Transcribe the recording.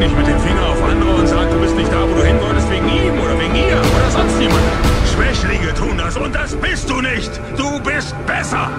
nicht mit dem Finger auf andere und sagt, du bist nicht da, wo du hin wolltest, wegen ihm oder wegen ihr oder sonst jemandem. Schwächlinge tun das und das bist du nicht. Du bist besser.